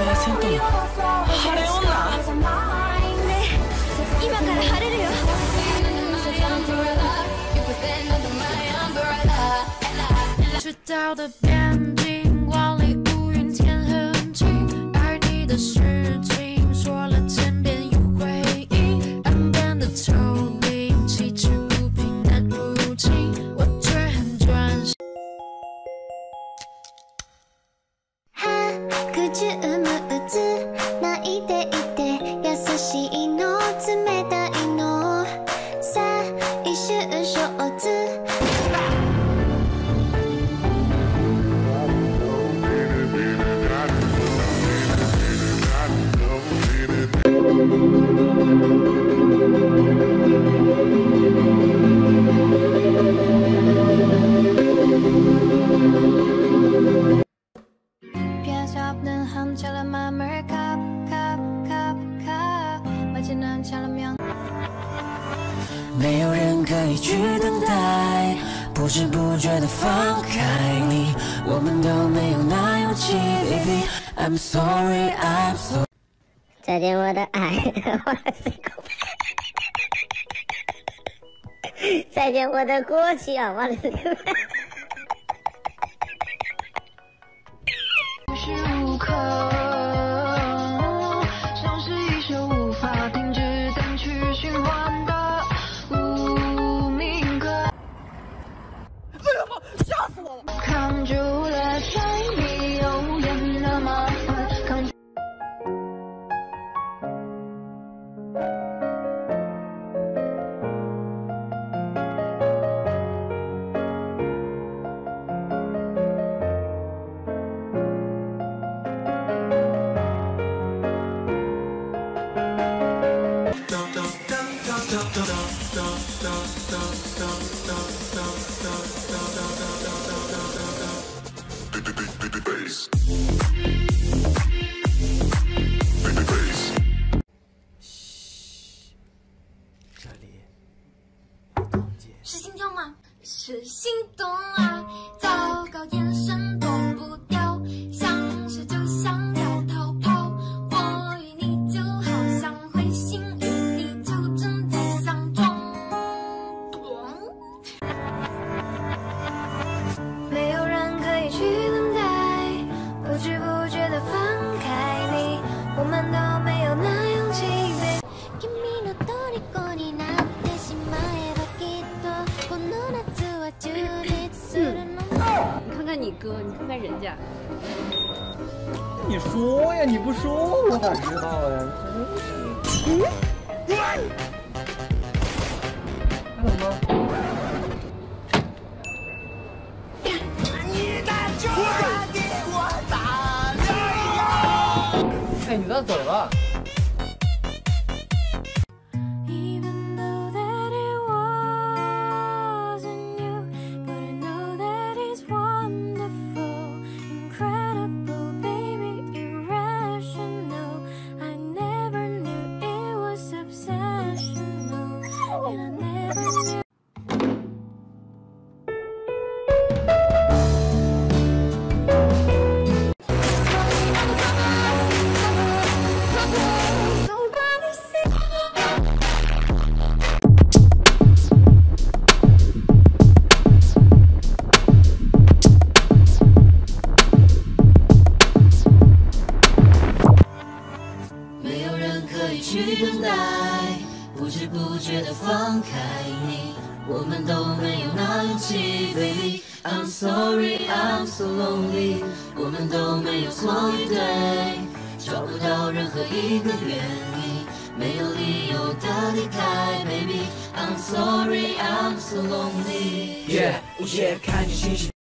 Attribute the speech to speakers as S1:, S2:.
S1: 100%の。晴れ女。
S2: 今から晴れるよ。
S3: 知道的边境，了。
S1: 没有人可以去等待，不知不觉的放开你，我们都没有那勇气。Baby, I'm sorry, I'm so。
S2: 再见，我的爱，我的苦。再见，我的过去啊，我的。
S3: 是心跳吗？是心动啊！
S4: 哥，你看看人家，
S5: 你说呀，你不说我哪知道呀？真是。还有吗？哎，你咋走了？
S1: Sorry, I'm so lonely，我们都没有错与对，找不到任何一个原因，没有理由的离开，baby。I'm sorry, I'm so lonely。Yeah，我眼看见星星。